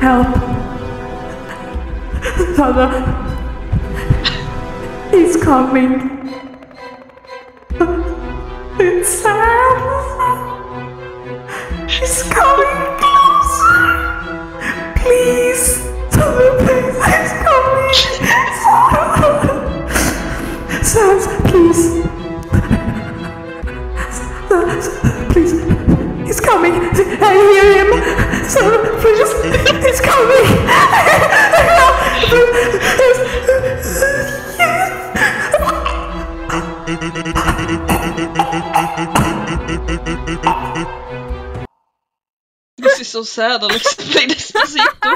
Help. Father. He's coming. It's Sans. He's coming closer. Please. Father, please. He's coming. Sans, please. Please. He's coming. I hear him. He's coming. This is so sad, Alexa. Play Despacito.